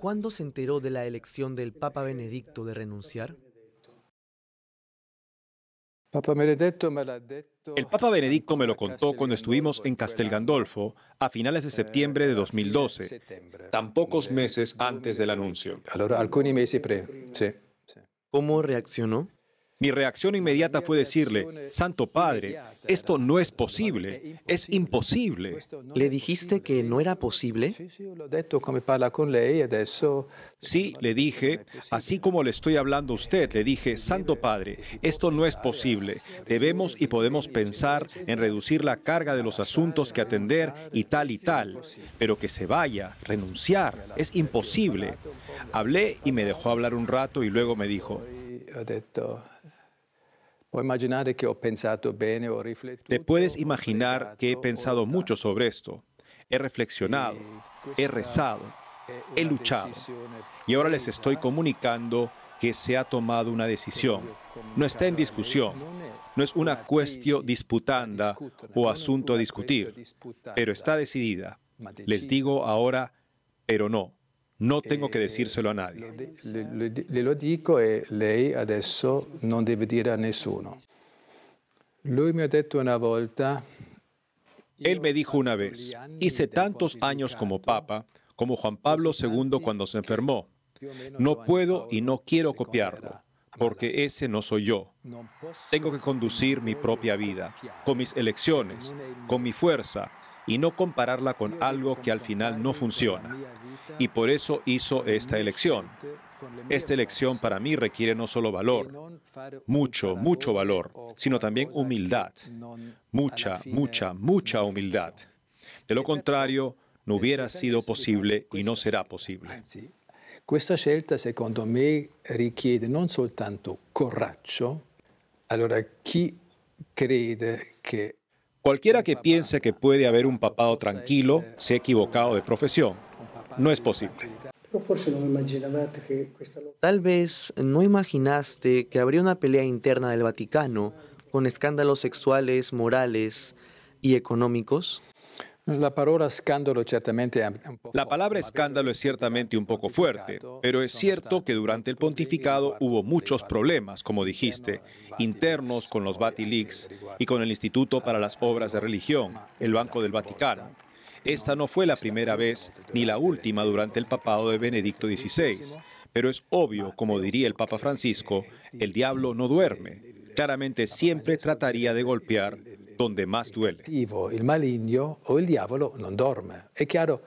¿Cuándo se enteró de la elección del Papa Benedicto de renunciar? El Papa Benedicto me lo contó cuando estuvimos en Castel Gandolfo a finales de septiembre de 2012, tan pocos meses antes del anuncio. ¿Cómo reaccionó? Mi reacción inmediata fue decirle, Santo Padre, esto no es posible, es imposible. ¿Le dijiste que no era posible? Sí, le dije, así como le estoy hablando a usted, le dije, Santo Padre, esto no es posible. Debemos y podemos pensar en reducir la carga de los asuntos que atender y tal y tal, pero que se vaya, renunciar, es imposible. Hablé y me dejó hablar un rato y luego me dijo, te puedes imaginar que he pensado mucho sobre esto. He reflexionado, he rezado, he luchado. Y ahora les estoy comunicando que se ha tomado una decisión. No está en discusión. No es una cuestión disputanda o asunto a discutir, pero está decidida. Les digo ahora, pero no. No tengo que decírselo a nadie. Le lo dico e lei adesso non deve dire a nessuno. Lui mi ha detto una volta Él me dijo una vez, hice tantos años como papa, como Juan Pablo II cuando se enfermó. No puedo y no quiero copiarlo, porque ese no soy yo. Tengo que conducir mi propia vida, con mis elecciones, con mi fuerza, y no compararla con algo que al final no funciona. Y por eso hizo esta elección. Esta elección para mí requiere no solo valor, mucho, mucho valor, sino también humildad. Mucha, mucha, mucha humildad. De lo contrario, no hubiera sido posible y no será posible. Questa scelta, secondo me, richiede non soltanto coraggio. Allora, chi crede che Cualquiera que piense que puede haber un papado tranquilo se ha equivocado de profesión. No es posible. Tal vez no imaginaste que habría una pelea interna del Vaticano con escándalos sexuales, morales y económicos. La palabra escándalo es ciertamente un poco fuerte, pero es cierto que durante el pontificado hubo muchos problemas, como dijiste, internos con los Vatilix y con el Instituto para las Obras de Religión, el Banco del Vaticano. Esta no fue la primera vez ni la última durante el papado de Benedicto XVI, pero es obvio, como diría el Papa Francisco, el diablo no duerme. Claramente siempre trataría de golpear donde más duele. Il maligno o il diavolo non dorme. È chiaro